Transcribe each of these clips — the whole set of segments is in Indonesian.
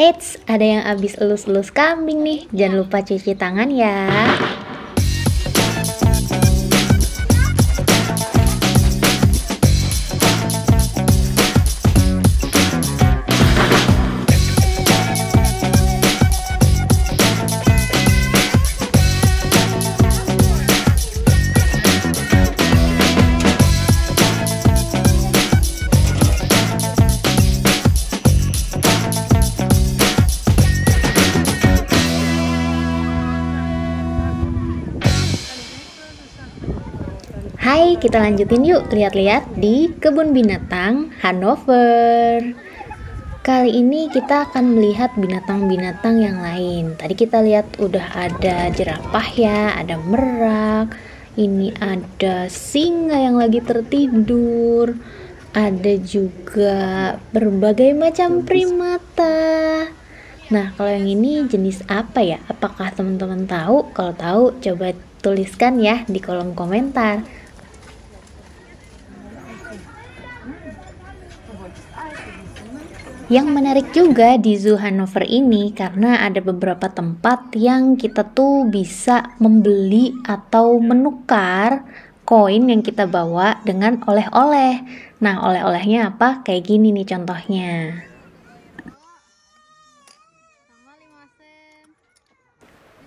Eits, ada yang habis elus-elus kambing nih. Jangan lupa cuci tangan ya. Hai, kita lanjutin yuk lihat-lihat di kebun binatang Hanover. Kali ini kita akan melihat binatang-binatang yang lain. Tadi kita lihat udah ada jerapah ya, ada merak, ini ada singa yang lagi tertidur, ada juga berbagai macam primata. Nah, kalau yang ini jenis apa ya? Apakah teman-teman tahu? Kalau tahu, coba tuliskan ya di kolom komentar. Yang menarik juga di Zoo Hanover ini karena ada beberapa tempat yang kita tuh bisa membeli atau menukar koin yang kita bawa dengan oleh-oleh. Nah, oleh-olehnya apa? Kayak gini nih contohnya.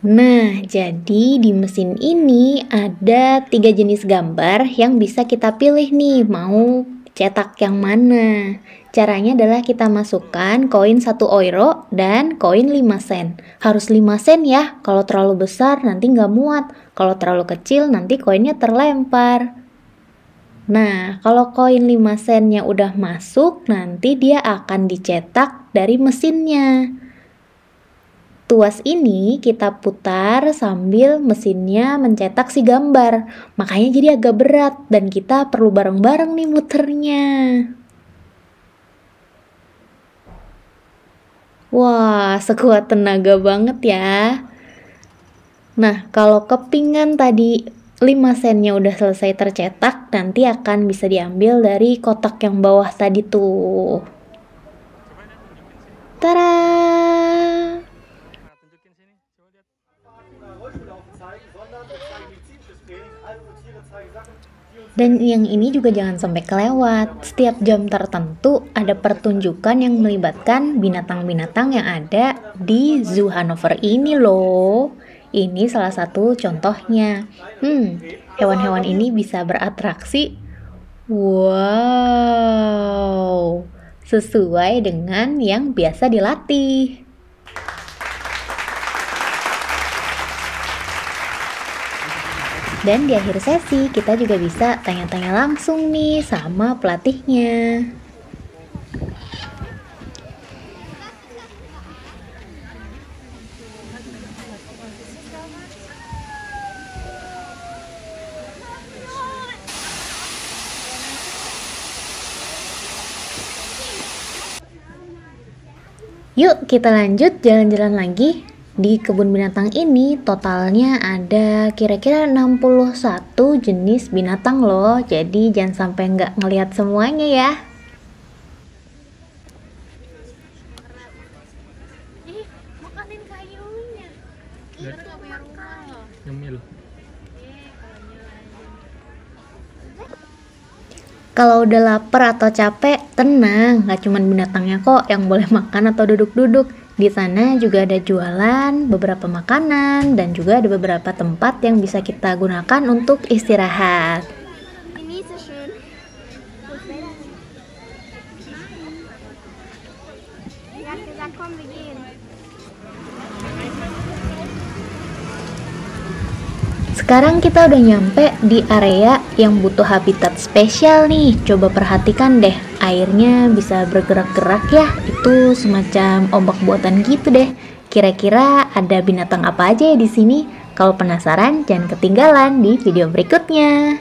Nah, jadi di mesin ini ada tiga jenis gambar yang bisa kita pilih nih, mau cetak yang mana. Caranya adalah kita masukkan koin 1 euro dan koin 5 sen. Harus 5 sen ya, kalau terlalu besar nanti nggak muat. Kalau terlalu kecil nanti koinnya terlempar. Nah, kalau koin 5 sennya udah masuk, nanti dia akan dicetak dari mesinnya. Tuas ini kita putar sambil mesinnya mencetak si gambar. Makanya jadi agak berat dan kita perlu bareng-bareng nih muternya. Wah, sekuat tenaga banget ya. Nah, kalau kepingan tadi 5 sennya udah selesai tercetak, nanti akan bisa diambil dari kotak yang bawah tadi tuh. Tara! Dan yang ini juga jangan sampai kelewat. Setiap jam tertentu ada pertunjukan yang melibatkan binatang-binatang yang ada di Zoo Hanover ini loh. Ini salah satu contohnya. Hmm, hewan-hewan ini bisa beratraksi. Wow, sesuai dengan yang biasa dilatih. Dan di akhir sesi kita juga bisa tanya-tanya langsung nih sama pelatihnya. Yuk kita lanjut jalan-jalan lagi. Di kebun binatang ini totalnya ada kira-kira 61 jenis binatang loh. Jadi jangan sampai nggak ngelihat semuanya ya. Kalau udah lapar atau capek, tenang, nggak cuma binatangnya kok yang boleh makan atau duduk-duduk. Di sana juga ada jualan beberapa makanan dan juga ada beberapa tempat yang bisa kita gunakan untuk istirahat. Sekarang kita udah nyampe di area yang butuh habitat spesial nih. Coba perhatikan deh, airnya bisa bergerak-gerak ya. Itu semacam ombak buatan gitu deh. Kira-kira ada binatang apa aja ya di sini? Kalau penasaran, jangan ketinggalan di video berikutnya.